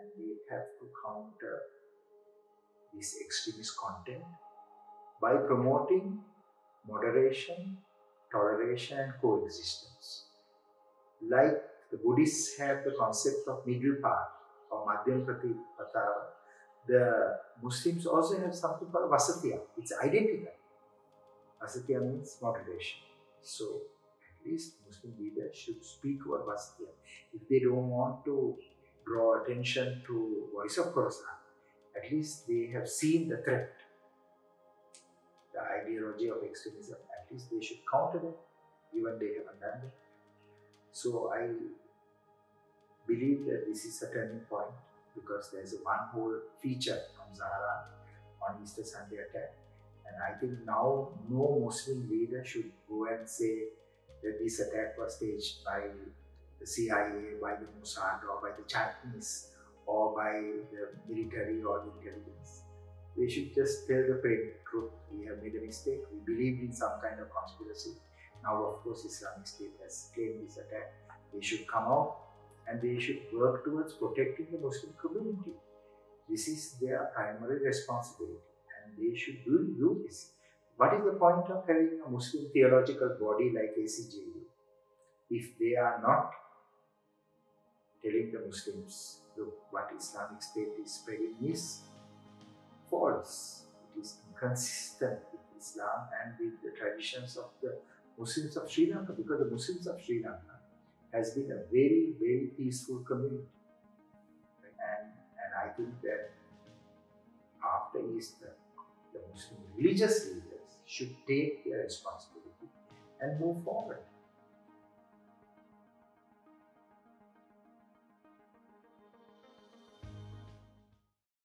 and they have to counter this extremist content by promoting moderation, toleration, and coexistence. Like the Buddhists have the concept of middle path or Madhyam Pratipatava, the Muslims also have something called Wasatiyyah. It's identical. Wasatiyyah means moderation. So at least Muslim leaders should speak about Wasatiyyah. If they don't want to draw attention to voice of Khorasan, at least they have seen the threat, the ideology of extremism. At least they should counter it, even they haven't done it. So I believe that this is a turning point because there's one whole feature from Zahran on Easter Sunday attack. And I think now no Muslim leader should go and say that this attack was staged by the CIA, by the Mossad, or by the Chinese, or by the military or the intelligence. They should just tell the plain truth. We have made a mistake. We believed in some kind of conspiracy. Now, of course, Islamic State has claimed this attack. They should come out and they should work towards protecting the Muslim community. This is their primary responsibility and they should do, do this. What is the point of having a Muslim theological body like ACJU if they are not the Muslims, look, what Islamic State is spreading is false. It is inconsistent with Islam and with the traditions of the Muslims of Sri Lanka because the Muslims of Sri Lanka has been a very, very peaceful community. And, and I think that after Easter, the Muslim religious leaders should take their responsibility and move forward.